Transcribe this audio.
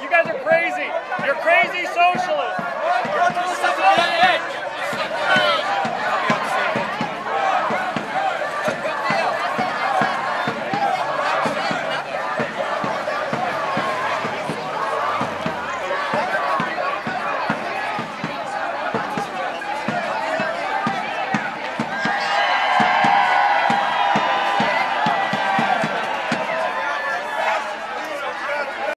you guys